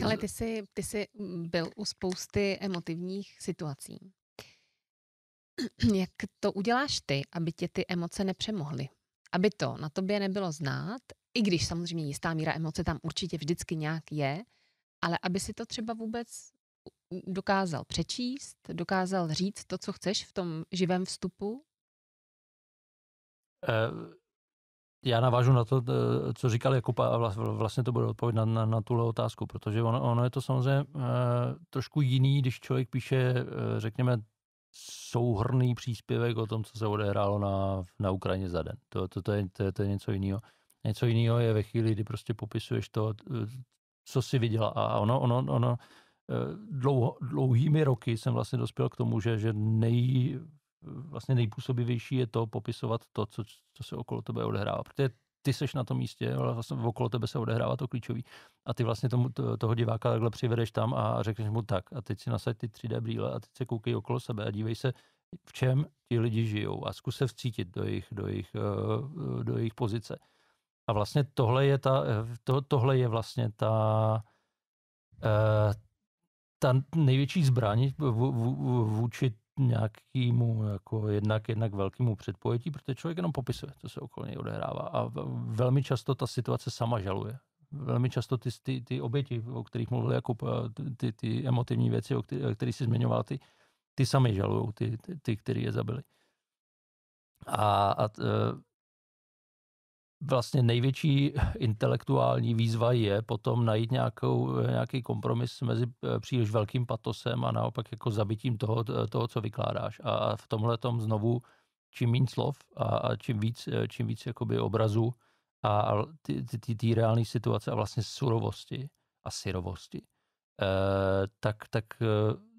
Ale ty jsi, ty jsi byl u spousty emotivních situací. Jak to uděláš ty, aby tě ty emoce nepřemohly? Aby to na tobě nebylo znát, i když samozřejmě jistá míra emoce tam určitě vždycky nějak je, ale aby si to třeba vůbec dokázal přečíst, dokázal říct to, co chceš v tom živém vstupu? Eh, já navážu na to, eh, co říkal Jakub a vlastně to bude odpověď na, na, na tuhle otázku, protože ono, ono je to samozřejmě uh, trošku jiný, když člověk píše, řekněme, souhrný příspěvek o tom, co se odehrálo na, na Ukrajině za den. To, to, to, je, to, je, to je něco jiného. Něco jiného je ve chvíli, kdy prostě popisuješ to, co si viděla. A ono, ono, ono dlouho, dlouhými roky jsem vlastně dospěl k tomu, že, že nej, vlastně nejpůsobivější je to popisovat to, co, co se okolo tebe odehrává. Protože ty seš na tom místě, ale vlastně okolo tebe se odehrává to klíčový. A ty vlastně tomu, toho diváka takhle přivedeš tam a řekneš mu tak. A teď si nasaď ty 3D brýle a teď se koukej okolo sebe a dívej se, v čem ti lidi žijou a zkus se vcítit do jejich, do jejich, eh, do jejich pozice. A vlastně tohle je, ta, to, tohle je vlastně ta, eh, ta největší zbraň vůči nějakému jako jednak, jednak velkému předpojetí, protože člověk jenom popisuje, co se okolo něj odehrává. A velmi často ta situace sama žaluje. Velmi často ty, ty, ty oběti, o kterých mluvil Jakub, ty, ty emotivní věci, o kterých který jsi zmiňoval, ty, ty sami žalují, ty, ty, ty, který je zabili. A, a vlastně největší intelektuální výzva je potom najít nějakou, nějaký kompromis mezi eh, příliš velkým patosem a naopak jako zabitím toho, toho co vykládáš. A v tomhle tom znovu čím méně slov a, a čím víc, eh, čím víc jakoby obrazů a ty, ty, ty, ty reální situace a vlastně surovosti a syrovosti, eh, tak, tak eh,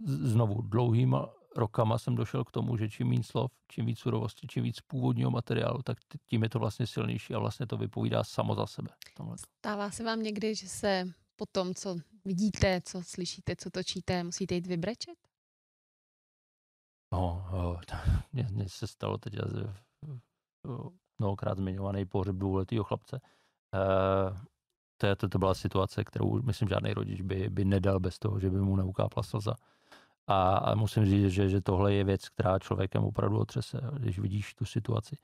znovu dlouhýma rokama jsem došel k tomu, že čím víc slov, čím víc surovosti, čím víc původního materiálu, tak tím je to vlastně silnější a vlastně to vypovídá samo za sebe. Stává se vám někdy, že se po tom, co vidíte, co slyšíte, co točíte, musíte jít vybrečet? No, mně se stalo teď mnohokrát zmiňovaný pohřeb dvouletého chlapce. Eh, to, je, to, to byla situace, kterou myslím žádný rodič by, by nedal bez toho, že by mu neukápla slza. A, a musím říct, že, že tohle je věc, která člověkem opravdu otřese, když vidíš tu situaci.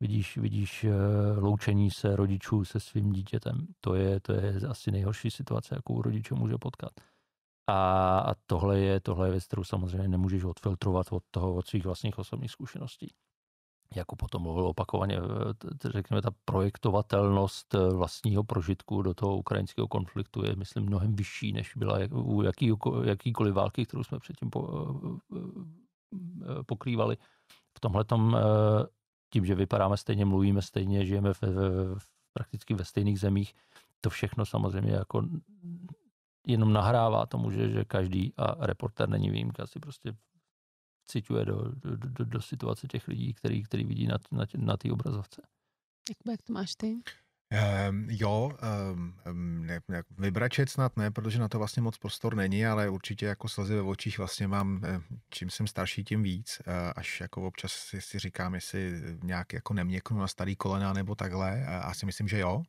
Vidíš, vidíš eh, loučení se rodičů se svým dítětem. To je, to je asi nejhorší situace, jakou rodiče může potkat. A, a tohle, je, tohle je věc, kterou samozřejmě nemůžeš odfiltrovat od toho, od svých vlastních osobních zkušeností jako potom mluvil opakovaně, eh, řekněme, ta projektovatelnost eh, vlastního prožitku do toho ukrajinského konfliktu je, myslím, mnohem vyšší, než byla u jaký, jakýkoliv války, kterou jsme předtím po, eh, pokrývali. V tomhle tím, že vypadáme stejně, mluvíme stejně, žijeme v, v, v, prakticky ve stejných zemích, to všechno samozřejmě jako jenom nahrává tomu, že, že každý, a reporter není výjimka, si prostě vciťuje do, do, do, do situace těch lidí, který, který vidí na, na, na té obrazovce. Jak, jak to máš ty? Um, jo, um, ne, ne, vybračet snad ne, protože na to vlastně moc prostor není, ale určitě jako slzy ve očích vlastně mám, čím jsem starší, tím víc, uh, až jako občas si, si říkám, jestli nějak jako neměknu na starý kolena nebo takhle, asi myslím, že jo.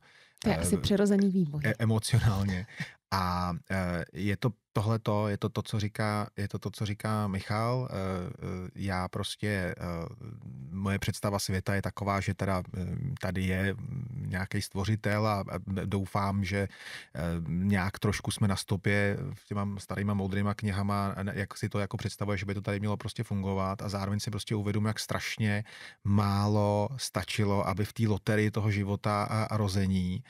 To je asi přirozený vývoj. E- emocionálně. A e, je to tohleto, je to to, co říká, je to to, co říká Michal. E, e, já prostě, moje představa světa je taková, že teda tady je nějaký stvořitel a doufám, že nějak trošku jsme na stopě těma starýma moudrýma knihama, jak si to jako představuje, že by to tady mělo prostě fungovat a zároveň si prostě uvědomím, jak strašně málo stačilo, aby v té loterii toho života a rození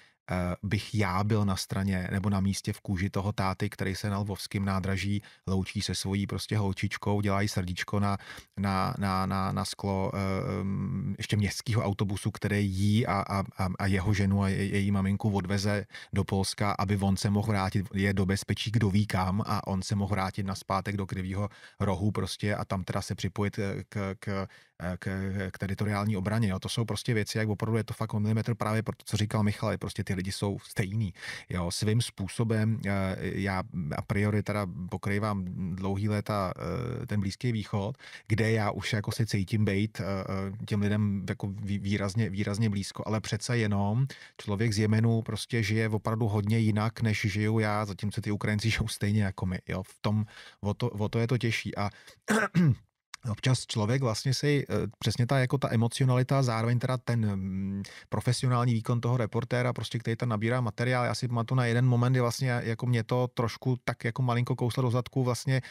bych já byl na straně nebo na místě v kůži toho táty, který se na Lvovském nádraží loučí se svojí prostě holčičkou, dělají srdíčko na, na, na, na, na sklo um, ještě městského autobusu, který jí a, a, a jeho ženu a je, její maminku odveze do Polska, aby on se mohl vrátit, je do bezpečí, kdo ví kam a on se mohl vrátit na zpátek do Krivýho rohu prostě a tam teda se připojit k, k, k, k teritoriální obraně. Jo. To jsou prostě věci, jak opravdu je to fakt milimetr právě pro to, co říkal Michal, prostě ty lidi jsou stejní. Jo. Svým způsobem eh, já a priori teda pokrývám dlouhý léta eh, ten Blízký východ, kde já už jako si cítím být eh, těm lidem jako výrazně, výrazně blízko, ale přece jenom člověk z Jemenu prostě žije opravdu hodně jinak, než žiju já, zatímco ty Ukrajinci žijou stejně jako my. Jo. V tom, o to, o to je to těžší. A občas člověk vlastně si eh, přesně ta jako ta emocionalita, zároveň teda ten mm, profesionální výkon toho reportéra, prostě který tam nabírá materiál. Já si pamatuju na jeden moment, kdy vlastně jako mě to trošku tak jako malinko kouslo do zadku vlastně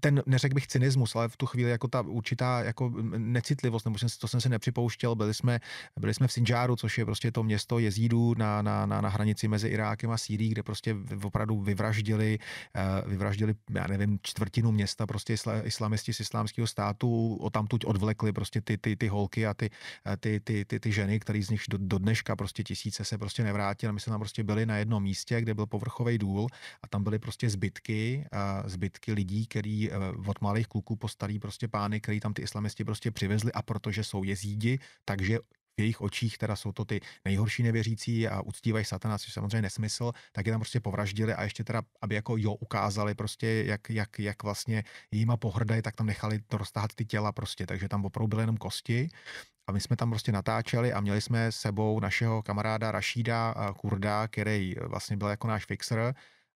ten, neřekl bych cynismus, ale v tu chvíli jako ta určitá jako necitlivost, nebo jsem, to jsem si nepřipouštěl, byli jsme, byli jsme v Sinjaru, což je prostě to město jezídů na, na, na, na hranici mezi Irákem a Sýrií, kde prostě opravdu vyvraždili, eh, vyvraždili, já nevím, čtvrtinu města prostě islamisti z islámského státu, o tamtuť odvlekli prostě ty, ty, ty holky a ty, eh, ty, ty, ty, ty ženy, který z nich do, do dneška prostě tisíce se prostě nevrátili. My jsme tam prostě byli na jednom místě, kde byl povrchový důl a tam byly prostě zbytky, zbytky lidí, který Eh, od malých kluků po starý prostě pány, který tam ty islamisti prostě přivezli a protože jsou jezídi, takže v jejich očích teda jsou to ty nejhorší nevěřící a uctívají satana, což samozřejmě nesmysl, tak je tam prostě povraždili a ještě teda, aby jako jo ukázali prostě, jak, jak, jak vlastně jíma pohrdají, tak tam nechali to roztáhat ty těla prostě, takže tam opravdu byly jenom kosti a my jsme tam prostě natáčeli a měli jsme sebou našeho kamaráda Rašída Kurda, který vlastně byl jako náš fixer,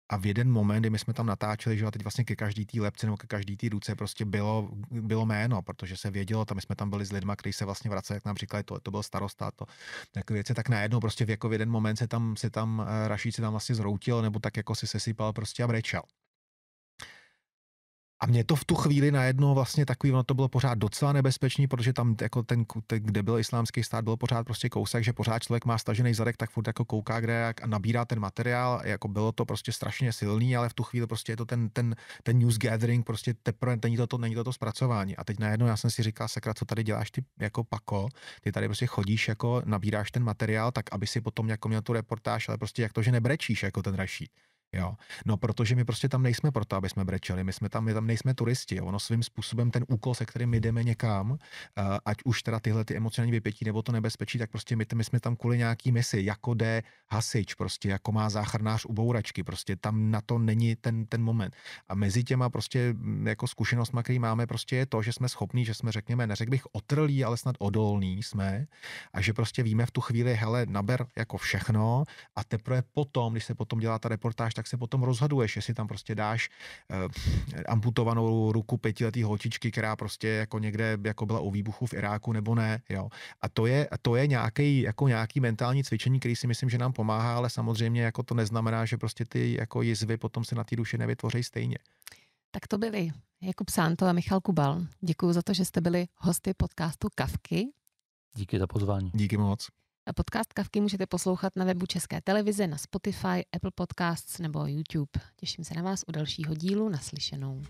a v jeden moment, kdy my jsme tam natáčeli, že a teď vlastně ke každý té lepce nebo ke každý té ruce prostě bylo, bylo jméno, protože se vědělo, tam my jsme tam byli s lidmi, kteří se vlastně vraceli, jak nám říkali, to, to byl starosta, to takové věci, tak najednou prostě v jako v jeden moment se tam, se tam eh, Rašíci tam vlastně zroutil, nebo tak jako si sesypal prostě a brečel. A mě to v tu chvíli najednou vlastně takový, ono to bylo pořád docela nebezpečný, protože tam jako ten, kde byl islámský stát, byl pořád prostě kousek, že pořád člověk má stažený zadek, tak furt jako kouká, kde a nabírá ten materiál, jako bylo to prostě strašně silný, ale v tu chvíli prostě je to ten, ten, ten news gathering, prostě teprve není to, to, není to to zpracování. A teď najednou já jsem si říkal, sakra, co tady děláš ty jako pako, ty tady prostě chodíš, jako nabíráš ten materiál, tak aby si potom jako měl tu reportáž, ale prostě jak to, že nebrečíš jako ten Rašít. Jo. No, protože my prostě tam nejsme proto, aby jsme brečeli, my jsme tam, my tam nejsme turisti. Jo. Ono svým způsobem ten úkol, se kterým my jdeme někam, uh, ať už teda tyhle ty emocionální vypětí nebo to nebezpečí, tak prostě my, my jsme tam kvůli nějaký misi, jako jde hasič, prostě jako má záchranář u bouračky, prostě tam na to není ten, ten moment. A mezi těma prostě mm, jako zkušenostma, který máme, prostě je to, že jsme schopní, že jsme řekněme, neřekl bych otrlí, ale snad odolní jsme a že prostě víme v tu chvíli, hele, naber jako všechno a teprve potom, když se potom dělá ta reportáž, tak tak se potom rozhoduješ, jestli tam prostě dáš uh, amputovanou ruku pětiletý holčičky, která prostě jako někde jako byla u výbuchu v Iráku nebo ne, jo. A to je, to je nějaký, jako nějaký mentální cvičení, který si myslím, že nám pomáhá, ale samozřejmě jako to neznamená, že prostě ty jako jizvy potom se na té duši nevytvoří stejně. Tak to byli Jakub Sánto a Michal Kubal. Děkuji za to, že jste byli hosty podcastu Kavky. Díky za pozvání. Díky moc. Podcast Kavky můžete poslouchat na webu České televize, na Spotify, Apple Podcasts nebo YouTube. Těším se na vás u dalšího dílu naslyšenou.